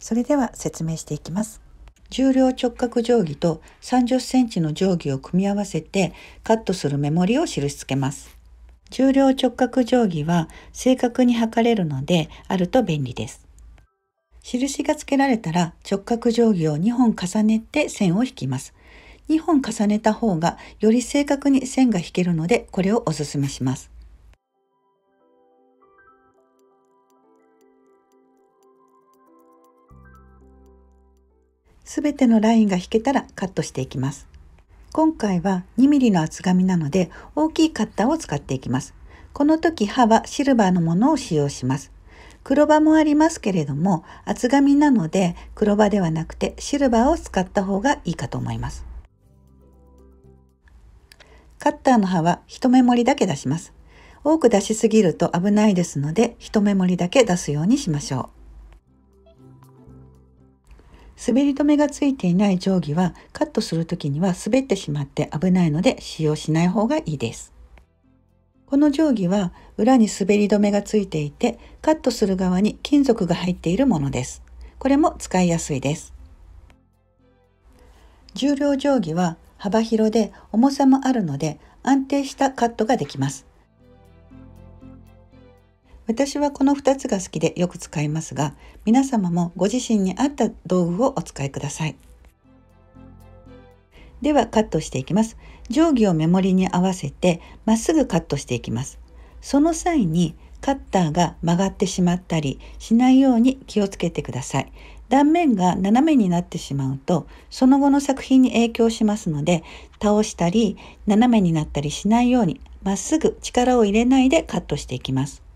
それでは説明していきます。重量直角定規と30センチの定規を組み合わせてカットするメモリを印付けます。重量直角定規は正確に測れるのであると便利です。印が付けられたら直角定規を2本重ねて線を引きます。2本重ねた方がより正確に線が引けるのでこれをおすすめします。すべてのラインが引けたらカットしていきます。今回は 2mm の厚紙なので大きいカッターを使っていきます。この時刃はシルバーのものを使用します。黒刃もありますけれども厚紙なので黒刃ではなくてシルバーを使った方がいいかと思います。カッターの刃は一目盛りだけ出します。多く出しすぎると危ないですので一目盛りだけ出すようにしましょう。滑り止めがついていない定規はカットする時には滑ってしまって危ないので使用しない方がいいです。この定規は裏に滑り止めがついていてカットする側に金属が入っているものです。これも使いやすいです。重量定規は幅広で重さもあるので安定したカットができます。私はこの2つが好きでよく使いますが、皆様もご自身に合った道具をお使いください。ではカットしていきます。定規をメモリに合わせてまっすぐカットしていきます。その際にカッターが曲がってしまったりしないように気をつけてください。断面が斜めになってしまうとその後の作品に影響しますので倒したり斜めになったりしないようにまっすぐ力を入れないでカットしていきます。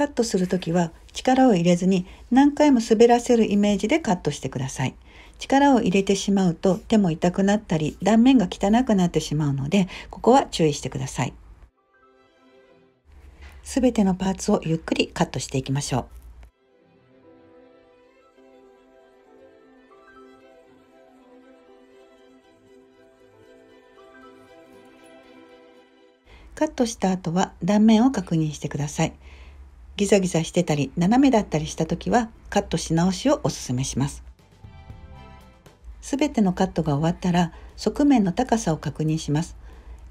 カットするときは力を入れずに何回も滑らせるイメージでカットしてください。力を入れてしまうと手も痛くなったり断面が汚くなってしまうのでここは注意してください。すべてのパーツをゆっくりカットしていきましょう。カットした後は断面を確認してください。ギザギザしてたり斜めだったりした時はカットし直しをおすすめします。すべてのカットが終わったら側面の高さを確認します。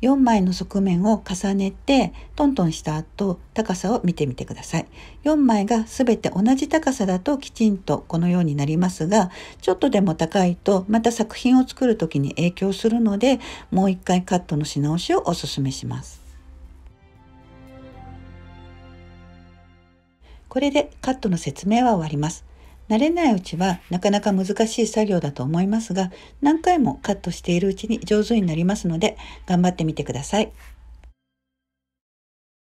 4枚の側面を重ねてトントンした後高さを見てみてください。4枚がすべて同じ高さだときちんとこのようになりますがちょっとでも高いとまた作品を作る時に影響するのでもう一回カットのし直しをおすすめします。これでカットの説明は終わります。慣れないうちはなかなか難しい作業だと思いますが、何回もカットしているうちに上手になりますので、頑張ってみてください。